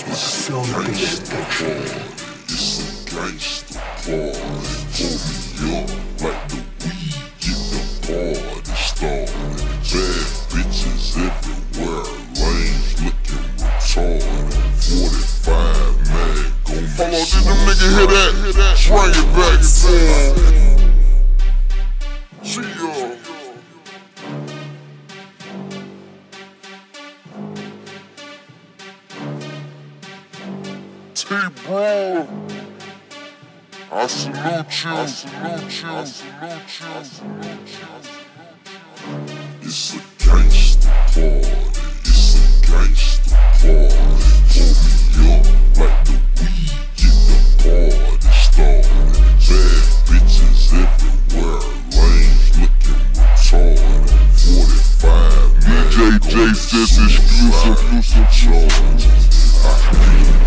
Cause my soul gangsta hard It's a gangsta party Pull me up like the weed in the party started Bad bitches everywhere Lanes looking retarded 45 mag on Hold on, did them nigga hear that? Bring it back to Hey, bro. I salute you. I salute you. I salute you. I salute you. It's a gangster party. It's a gangster party. Pull me up like the weed. Get the party started. Bad bitches everywhere. Lanes looking retarded. 45 minutes. DJ Fizz exclusive. Exclusive. I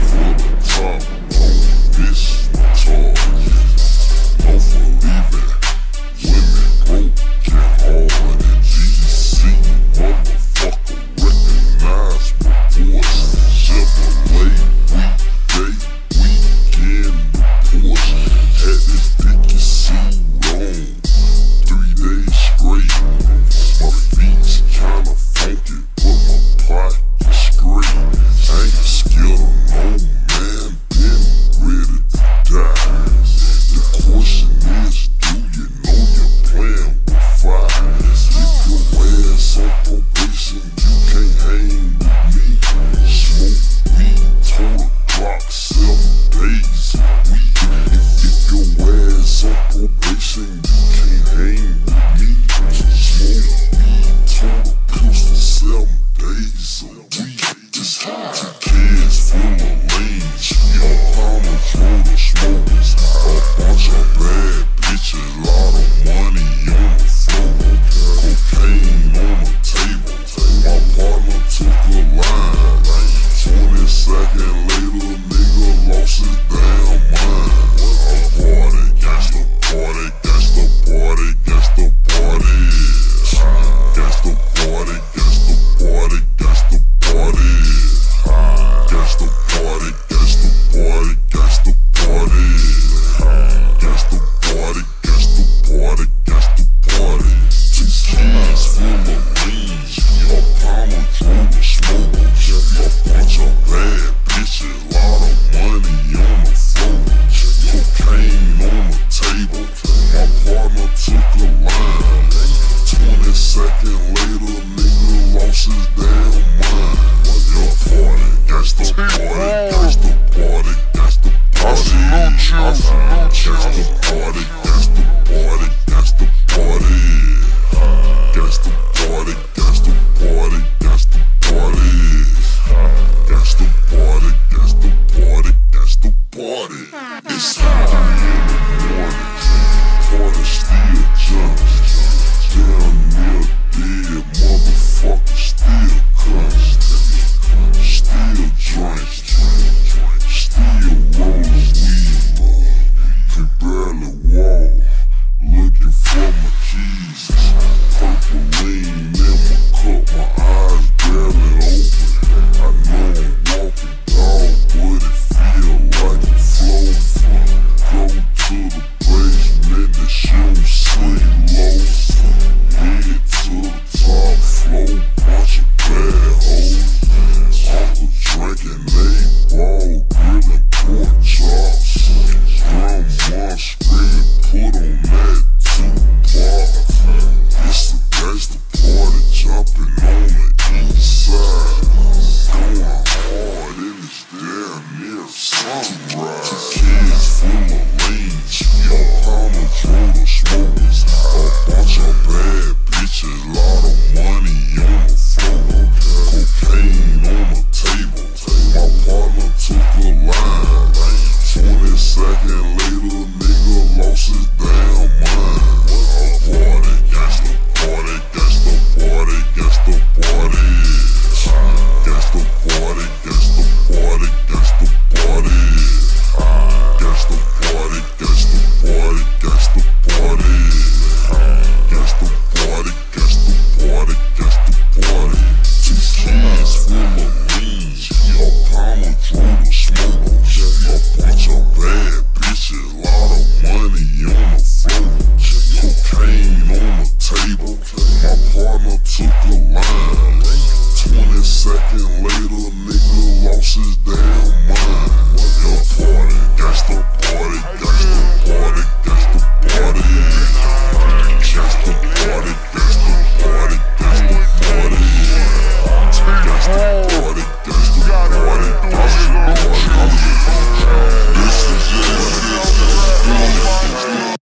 Master.